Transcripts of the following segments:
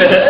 Yeah.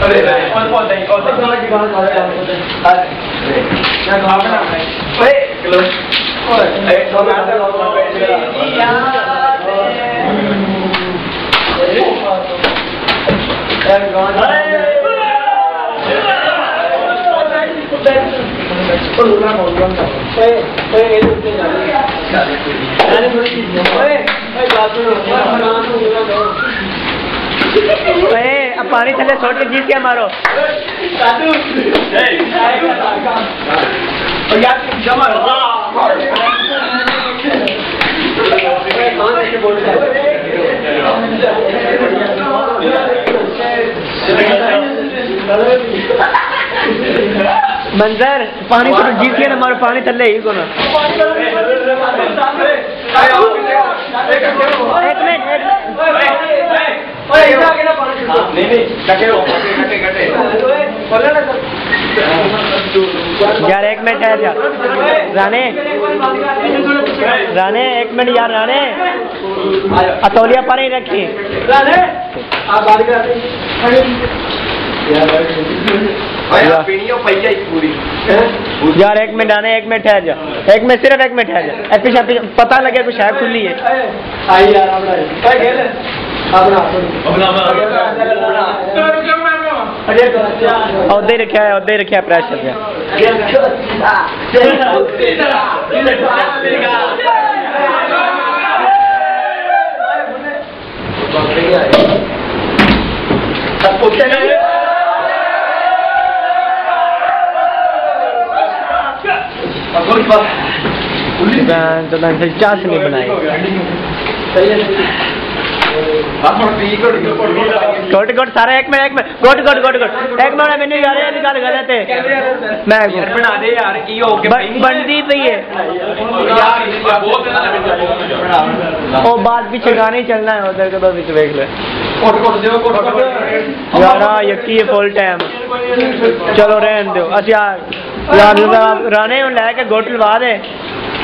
Vabbè, vabbè, un po' dai, cosa? No, di cosa? Dai. Dai, no, no. Poi, lo. Poi, è tornata la tua bella. Eh, अब पानी थले छोड़ के जीत के मारो। मंजर पानी थोड़ा जीत के ना मारो, पानी थले ही को ना एक मिनट, एक यार एक मिनट है यार। राने। राने एक मिनट यार राने। अतौलिया पर ही रखी। यार एक मिनट आने एक मिनट ठहर जा एक मिनट सिर्फ़ एक मिनट ठहर जा ऐसे शायद पीछे- पता लगे कुछ है खुली है। औदे रखा है औदे रखा है प्रेशर का तो चास नहीं बनाई कोट कोट सारे एक मिनट एक minute. Quote quote quote quote एक मिनट मैंने यार यार निकाल गलत है। मैं घर पे आ दे यार की हो के बंदी पे ये। यार ये बनदी पई है ओ बात भी छगाने चलना है उधर के तो बीच देख ले। यार यकी है फुल टाइम चलो रहने दो। अच्छा यार यार राणे लै के गोट लवा दे।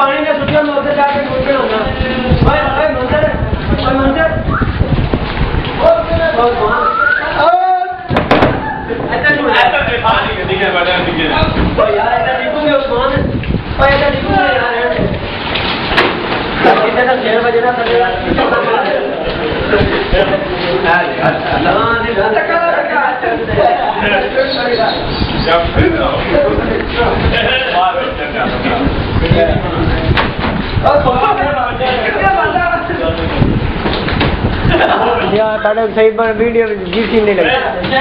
पानी का छुट्टियाँ मैं उधर जाके घूमते रहूँगा भाई भाई मंदिर भाई मंदिर अच्छा जो ऐसा पानी के दिखे बड़ा दिखे ओ यार ऐसा दिखूँगे उस्मान ओ ऐसा दिखूँगे यार कितने का 6 बजे ना करेगा सही पर वीडियो घीसी नहीं लगी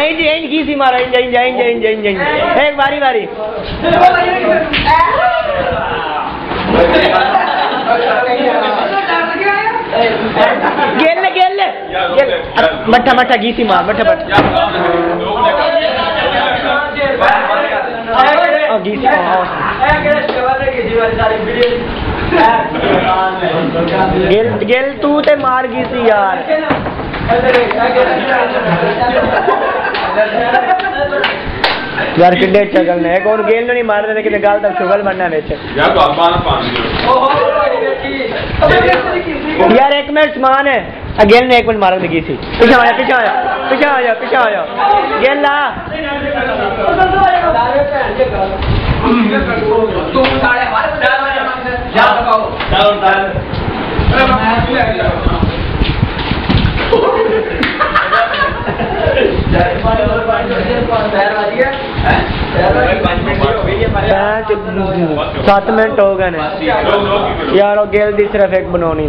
आई जी आई मारा आई जाइन जाइन जाइन जाइन जाइन एक बारी बारी गेल ले गेल ले मट्ठा मट्ठा गीसी मार मट्ठा मट्ठा गीसी गेल गेल तू ते मार गीसी यार यार किड्डे चगल ने एक और गेल नहीं मार रहे कि गाल तक शुगल बनना बेच यार एक मिनट समान है। गेल ने एक मिनट मार लगी थी। पीछे आया पीछे आया पीछे आया पीछे आया। गेल ला। हमारे सात मिनट हो गए ने यार वो गेल दी सिर्फ़ एक बनानी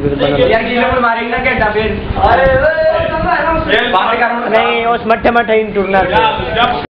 नहीं उस मठे मठे ही नहीं